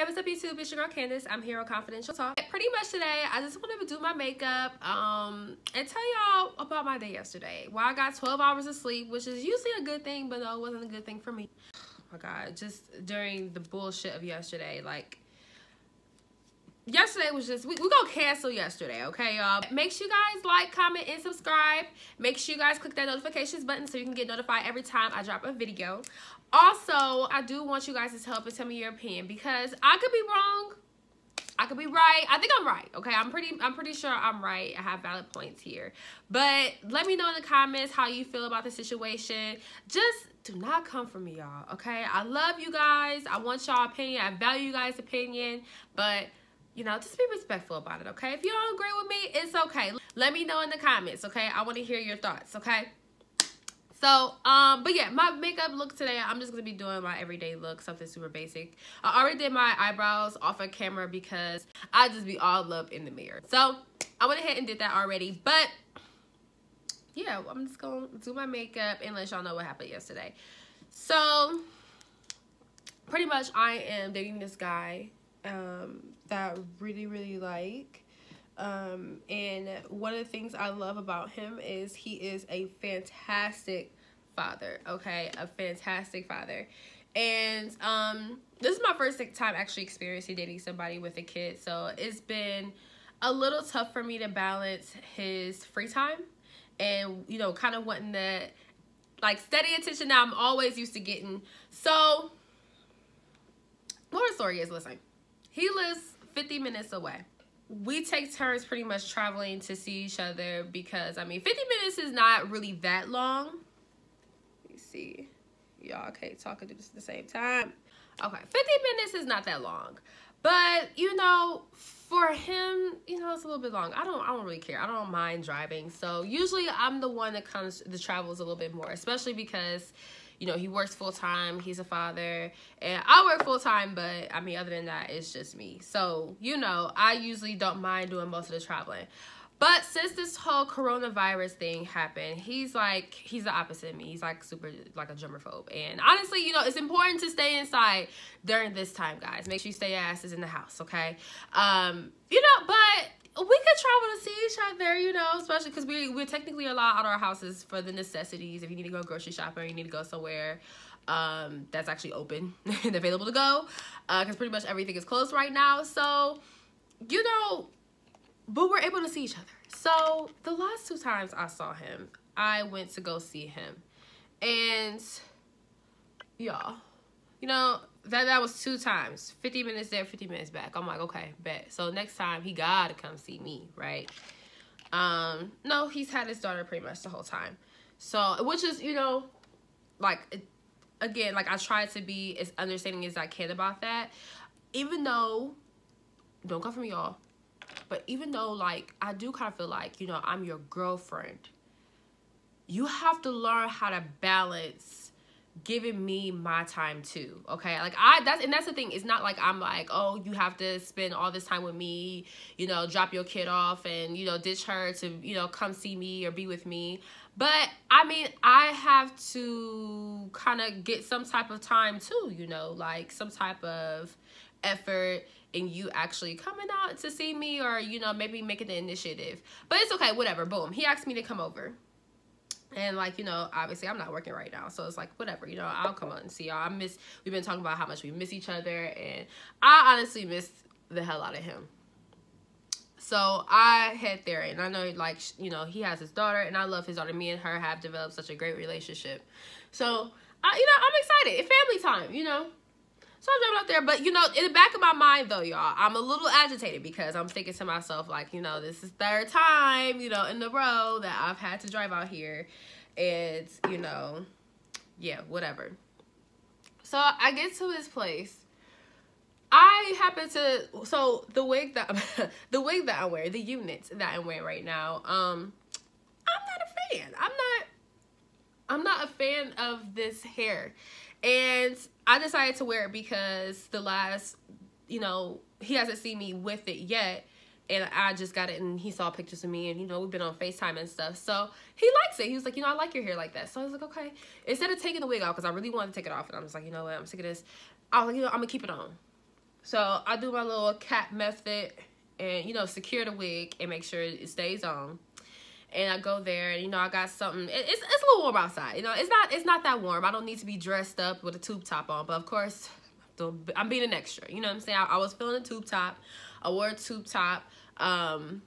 Hey, what's up YouTube? It's your girl Candace. I'm here on Confidential Talk. Pretty much today, I just wanted to do my makeup um, and tell y'all about my day yesterday. Well, I got 12 hours of sleep, which is usually a good thing, but no, it wasn't a good thing for me. Oh my God, just during the bullshit of yesterday, like, yesterday was just we, we gonna cancel yesterday okay y'all make sure you guys like comment and subscribe make sure you guys click that notifications button so you can get notified every time i drop a video also i do want you guys to help and tell me your opinion because i could be wrong I could be right. I think I'm right. Okay, I'm pretty I'm pretty sure I'm right. I have valid points here. But let me know in the comments how you feel about the situation. Just do not come for me, y'all. Okay? I love you guys. I want y'all opinion. I value you guys' opinion, but you know, just be respectful about it, okay? If you don't agree with me, it's okay. Let me know in the comments, okay? I want to hear your thoughts, okay? So, um, but yeah, my makeup look today, I'm just to be doing my everyday look, something super basic. I already did my eyebrows off of camera because I just be all up in the mirror. So, I went ahead and did that already, but yeah, I'm just to do my makeup and let y'all know what happened yesterday. So, pretty much I am dating this guy um, that I really, really like. Um, and one of the things I love about him is he is a fantastic father, okay? A fantastic father. And um, this is my first time actually experiencing dating somebody with a kid. So it's been a little tough for me to balance his free time and, you know, kind of wanting that like steady attention that I'm always used to getting. So, moral story is, listen, he lives 50 minutes away. We take turns pretty much traveling to see each other because, I mean, 50 minutes is not really that long. Let me see. Y'all can't talk and do this at the same time. Okay, 50 minutes is not that long. But, you know, for him, you know, it's a little bit long. I don't I don't really care. I don't mind driving. So usually I'm the one that comes the travels a little bit more, especially because you know, he works full time, he's a father, and I work full time, but I mean, other than that, it's just me. So, you know, I usually don't mind doing most of the traveling. But since this whole coronavirus thing happened, he's like, he's the opposite of me. He's like super, like a germaphobe. And honestly, you know, it's important to stay inside during this time, guys. Make sure you stay asses in the house, okay? Um, you know, but we could travel to see each other, you know, especially because we, we're technically allowed out of our houses for the necessities. If you need to go grocery shopping you need to go somewhere um, that's actually open and available to go. Because uh, pretty much everything is closed right now. So, you know, but we're able to see each other. So, the last two times I saw him, I went to go see him. And, y'all, you know, that that was two times. 50 minutes there 50 minutes back. I'm like okay bet. So next time he gotta come see me right? Um no he's had his daughter pretty much the whole time. So which is you know like again like i try to be as understanding as i can about that. Even though don't come from y'all but even though like i do kind of feel like you know i'm your girlfriend you have to learn how to balance giving me my time too okay? Like i that's and that's the thing. It's not like i'm like oh you have to spend all this time with me you know drop your kid off and you know ditch her to you know come see me or be with me. But i mean i have to kind of get some type of time too you know like some type of effort in you actually coming out to see me or you know maybe making the initiative. But it's okay whatever boom he asked me to come over and like you know obviously i'm not working right now so it's like whatever you know i'll come on and see y'all. I miss we've been talking about how much we miss each other and i honestly miss the hell out of him. So i head there and i know like you know he has his daughter and i love his daughter. Me and her have developed such a great relationship. So I, you know i'm excited. It's family time you know so I'm driving up there, but you know, in the back of my mind though, y'all, I'm a little agitated because I'm thinking to myself, like, you know, this is third time, you know, in the row that I've had to drive out here. And, you know, yeah, whatever. So I get to this place. I happen to so the wig that the wig that I wear, the unit that I'm wearing right now, um, I'm not a fan. I'm not I'm not a fan of this hair. And I decided to wear it because the last, you know, he hasn't seen me with it yet. And I just got it and he saw pictures of me and, you know, we've been on FaceTime and stuff. So he likes it. He was like, you know, I like your hair like that. So I was like, okay. Instead of taking the wig off, because I really wanted to take it off. And I was like, you know what, I'm sick of this. I was like, you know, I'm going to keep it on. So I do my little cap method and, you know, secure the wig and make sure it stays on. And I go there and, you know, I got something. It, it's, it's a little warm outside. You know, it's not, it's not that warm. I don't need to be dressed up with a tube top on. But, of course, I'm being an extra. You know what I'm saying? I, I was feeling a tube top. I wore a tube top. Um,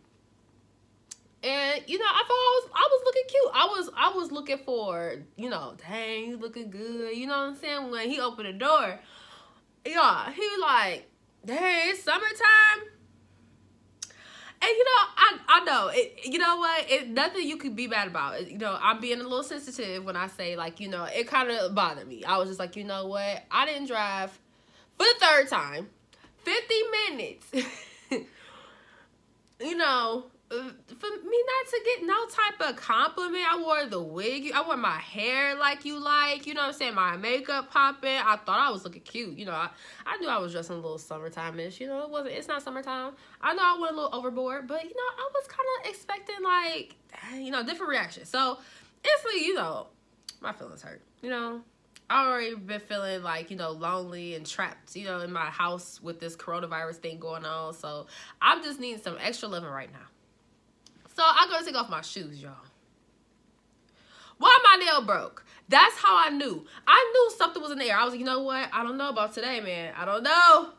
and you know, I thought I was I was looking cute. I was I was looking for, you know, dang, you looking good. You know what I'm saying? When he opened the door, yeah, he was like, dang, it's summertime. And you know, I I know it. You know what? It nothing you could be mad about. You know, I'm being a little sensitive when I say like, you know, it kind of bothered me. I was just like, you know what? I didn't drive for the third time, 50 minutes. you know, me not to get no type of compliment. I wore the wig. I wore my hair like you like. You know what I'm saying? My makeup popping. I thought I was looking cute. You know, I, I knew I was dressing a little summertime-ish. You know, it wasn't. It's not summertime. I know I went a little overboard, but you know, I was kind of expecting like, you know, different reaction. So, instantly, you know, my feelings hurt. You know, I already been feeling like, you know, lonely and trapped, you know, in my house with this coronavirus thing going on. So I'm just needing some extra living right now. So I go to take off my shoes, y'all. Why my nail broke? That's how I knew. I knew something was in the air. I was like, you know what? I don't know about today, man. I don't know.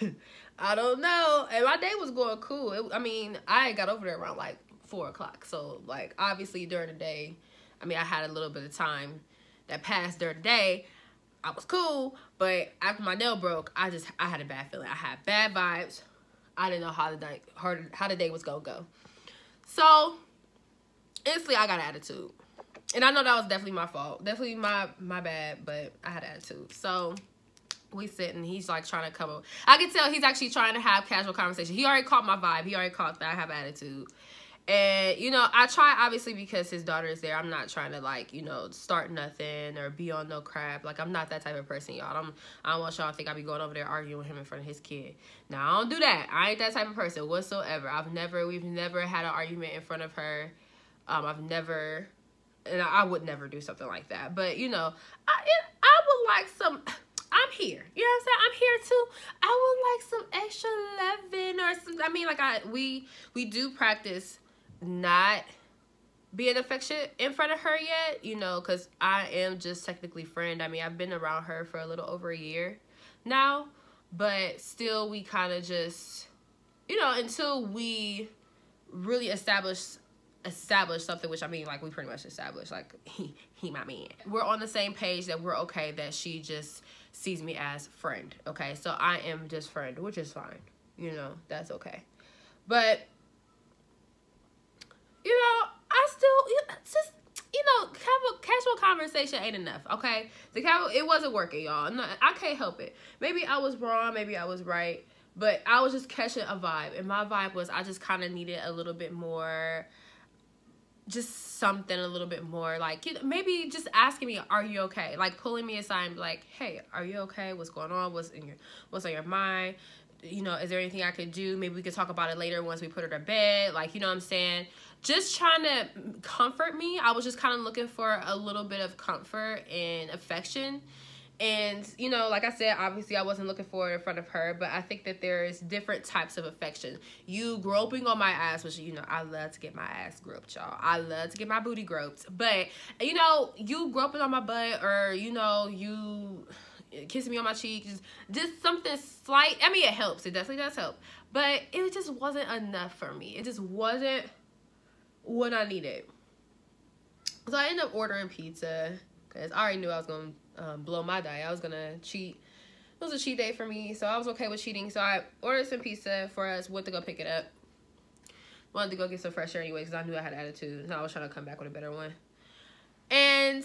I don't know. And my day was going cool. It, I mean, I got over there around like four o'clock. So like obviously during the day, I mean, I had a little bit of time that passed during the day. I was cool, but after my nail broke, I just I had a bad feeling. I had bad vibes. I didn't know how the day how, how the day was gonna go. So instantly I got attitude. And I know that was definitely my fault. Definitely my my bad, but I had attitude. So we sitting, he's like trying to come up. I can tell he's actually trying to have casual conversation. He already caught my vibe. He already caught that I have attitude. And, you know, I try, obviously, because his daughter is there. I'm not trying to, like, you know, start nothing or be on no crap. Like, I'm not that type of person, y'all. I'm, I don't want y'all to think I be going over there arguing with him in front of his kid. Now, I don't do that. I ain't that type of person whatsoever. I've never, we've never had an argument in front of her. Um, I've never, and I would never do something like that. But, you know, I, I would like some... I'm here. You know what I'm saying? I'm here too. I would like some extra loving or some. I mean, like I we we do practice not being affectionate in front of her yet, you know, because I am just technically friend. I mean, I've been around her for a little over a year now, but still we kind of just, you know, until we really establish establish something which i mean like we pretty much established like he he my man. We're on the same page that we're okay that she just sees me as friend okay? So i am just friend which is fine you know that's okay. But you know, I still just you know, casual, casual conversation ain't enough, okay? The casual, it wasn't working, y'all. No, I can't help it. Maybe I was wrong, maybe I was right, but I was just catching a vibe, and my vibe was I just kind of needed a little bit more, just something a little bit more, like maybe just asking me, "Are you okay?" Like pulling me aside, and like, "Hey, are you okay? What's going on? What's in your What's on your mind?" You know, is there anything I could do? Maybe we could talk about it later once we put her to bed. Like, you know what I'm saying? just trying to comfort me. I was just kind of looking for a little bit of comfort and affection. And, you know, like I said, obviously I wasn't looking for it in front of her, but I think that there's different types of affection. You groping on my ass, which, you know, I love to get my ass groped, y'all. I love to get my booty groped. But, you know, you groping on my butt or, you know, you kissing me on my cheek, just, just something slight. I mean, it helps. It definitely does help. But it just wasn't enough for me. It just wasn't what I needed. So I ended up ordering pizza because I already knew I was going to um, blow my diet. I was going to cheat. It was a cheat day for me, so I was okay with cheating. So I ordered some pizza for us, went to go pick it up. Wanted to go get some fresh air anyway because I knew I had attitude. And I was trying to come back with a better one. And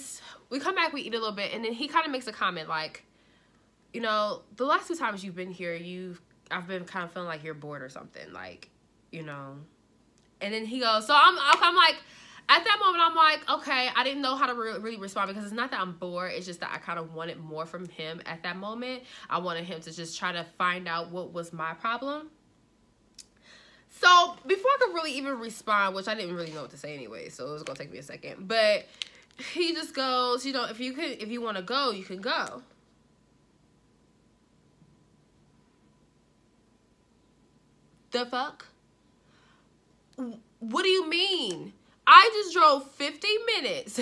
we come back, we eat a little bit, and then he kind of makes a comment like, you know, the last two times you've been here, you've I've been kind of feeling like you're bored or something. Like, you know, and then he goes, so I'm, I'm like, at that moment, I'm like, okay, I didn't know how to re really respond because it's not that I'm bored. It's just that I kind of wanted more from him at that moment. I wanted him to just try to find out what was my problem. So before I could really even respond, which I didn't really know what to say anyway, so it was gonna take me a second. But he just goes, you know, if you if you want to go, you can go. The fuck? What do you mean? I just drove 50 minutes.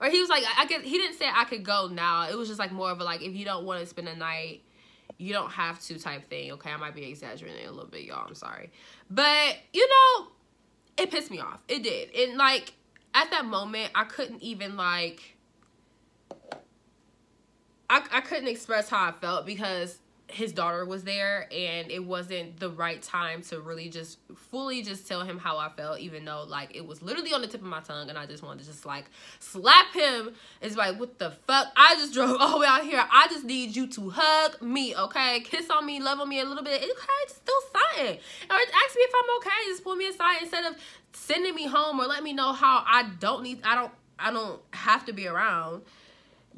Or he was like, I guess he didn't say I could go now. It was just like more of a like, if you don't want to spend a night, you don't have to type thing. Okay, I might be exaggerating a little bit, y'all. I'm sorry. But, you know, it pissed me off. It did. And like, at that moment, I couldn't even like, I, I couldn't express how I felt because his daughter was there and it wasn't the right time to really just fully just tell him how I felt even though like it was literally on the tip of my tongue and I just wanted to just like slap him. It's like what the fuck? I just drove all the way out here. I just need you to hug me okay? Kiss on me love on me a little bit okay just do something. Or ask me if I'm okay. Just pull me aside instead of sending me home or let me know how I don't need I don't I don't have to be around.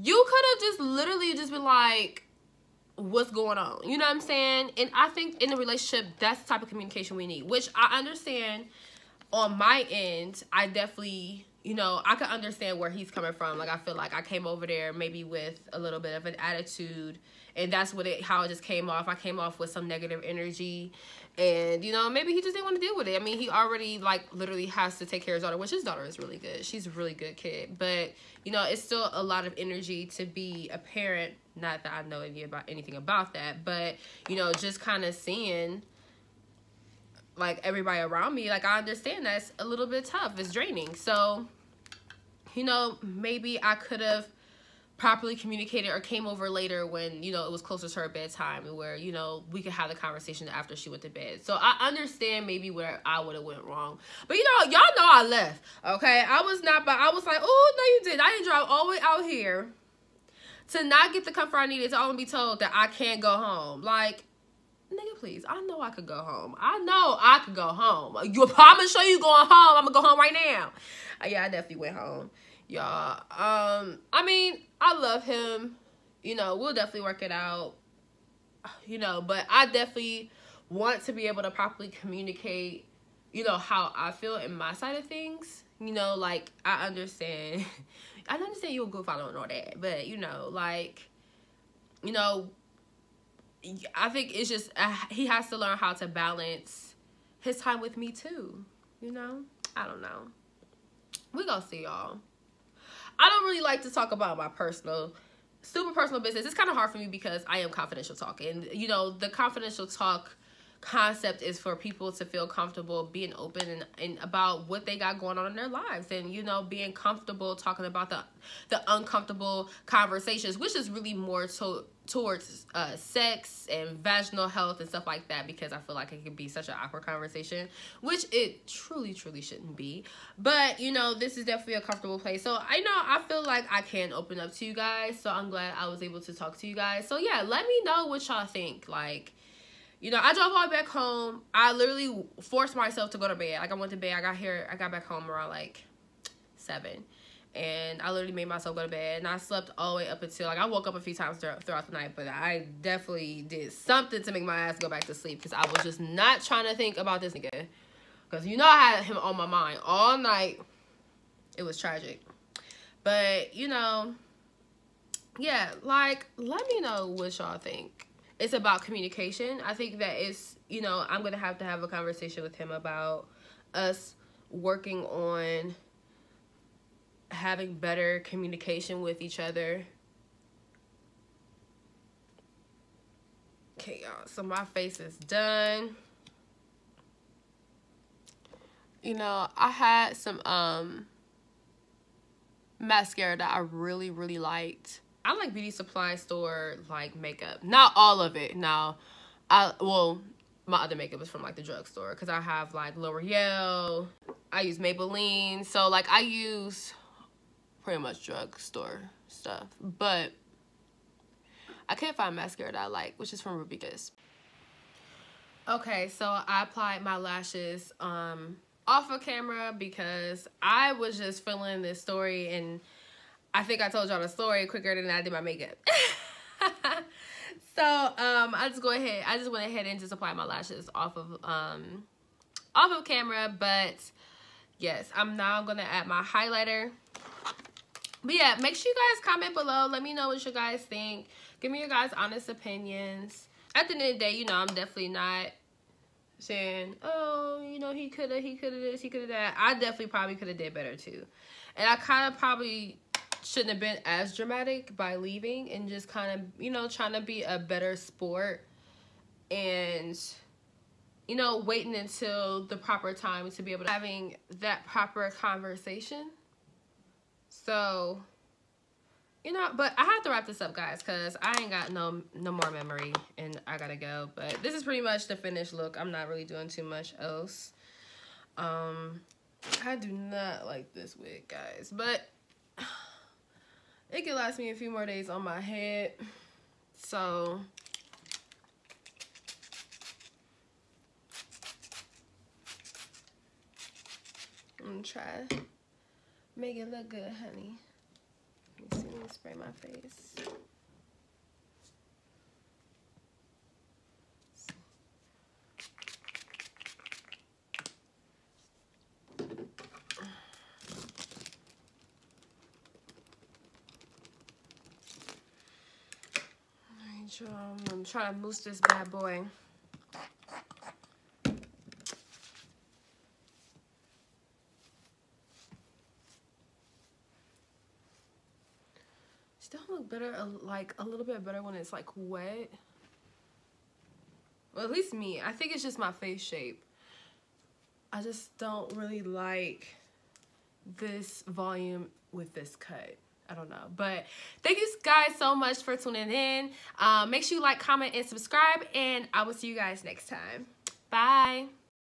You could have just literally just been like what's going on. You know what I'm saying? And I think in a relationship, that's the type of communication we need, which I understand on my end. I definitely, you know, I can understand where he's coming from. Like, I feel like I came over there maybe with a little bit of an attitude and that's what it how it just came off i came off with some negative energy and you know maybe he just didn't want to deal with it i mean he already like literally has to take care of his daughter which his daughter is really good she's a really good kid but you know it's still a lot of energy to be a parent not that i know any about anything about that but you know just kind of seeing like everybody around me like i understand that's a little bit tough it's draining. So you know maybe i could have properly communicated or came over later when you know it was closer to her bedtime where you know we could have the conversation after she went to bed. So i understand maybe where i would have went wrong. But you know y'all know i left okay? I was not but i was like oh no you did i didn't drive all the way out here to not get the comfort i needed to only be told that i can't go home. Like nigga please. I know i could go home. I know i could go home. You i'm gonna show you going home. I'm gonna go home right now. Uh, yeah i definitely went home y'all. Um i mean i love him. You know we'll definitely work it out. You know but i definitely want to be able to properly communicate you know how i feel in my side of things. You know like i understand i understand you're a good father and all that but you know like you know i think it's just uh, he has to learn how to balance his time with me too you know i don't know we gonna see y'all I don't really like to talk about my personal super personal business. It's kind of hard for me because I am confidential talk. And, you know, the confidential talk concept is for people to feel comfortable being open and, and about what they got going on in their lives and you know being comfortable talking about the the uncomfortable conversations which is really more to towards uh, sex and vaginal health and stuff like that because I feel like it can be such an awkward conversation, which it truly, truly shouldn't be. But, you know, this is definitely a comfortable place. So, I know I feel like I can open up to you guys. So, I'm glad I was able to talk to you guys. So, yeah, let me know what y'all think. Like, you know, I drove all back home. I literally forced myself to go to bed. Like, I went to bed. I got here. I got back home around, like, 7 and I literally made myself go to bed and I slept all the way up until like I woke up a few times throughout the night but I definitely did something to make my ass go back to sleep because I was just not trying to think about this nigga because you know I had him on my mind all night it was tragic but you know yeah like let me know what y'all think it's about communication I think that it's you know I'm gonna have to have a conversation with him about us working on having better communication with each other. Okay, y'all, so my face is done. You know, I had some um mascara that I really, really liked. I like beauty supply store like makeup. Not all of it. Now, I well, my other makeup is from like the drugstore because I have like L'Oreal. I use Maybelline. So like I use pretty much drugstore stuff. But I can't find mascara that I like, which is from Ruby Kiss. Okay, so I applied my lashes um, off of camera because I was just feeling this story and I think I told y'all the story quicker than I did my makeup. so um, I just go ahead, I just went ahead and just applied my lashes off of um, off of camera, but yes, I'm now gonna add my highlighter but yeah, make sure you guys comment below. Let me know what you guys think. Give me your guys' honest opinions. At the end of the day, you know, I'm definitely not saying, "Oh, you know, he could have, he could have this, he could have that." I definitely probably could have did better too, and I kind of probably shouldn't have been as dramatic by leaving and just kind of, you know, trying to be a better sport and you know, waiting until the proper time to be able to having that proper conversation. So, you know, but I have to wrap this up, guys, because I ain't got no no more memory and I gotta go. But this is pretty much the finished look. I'm not really doing too much else. Um, I do not like this wig, guys, but it could last me a few more days on my head. So, I'm gonna try make it look good, honey. Let me see, let me spray my face. I'm gonna try to mousse this bad boy. Still look better, like a little bit better when it's like wet. Well, at least me. I think it's just my face shape. I just don't really like this volume with this cut. I don't know. But thank you guys so much for tuning in. Um, make sure you like, comment, and subscribe. And I will see you guys next time. Bye.